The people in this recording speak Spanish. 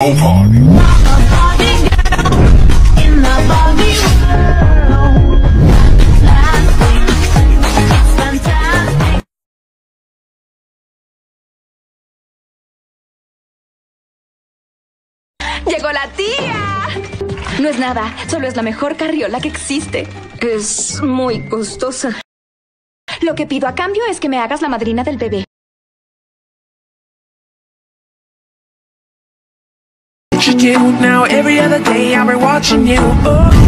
¡Llegó la tía! No es nada, solo es la mejor carriola que existe. Es muy costosa. Lo que pido a cambio es que me hagas la madrina del bebé. You now every other day I've been watching you oh.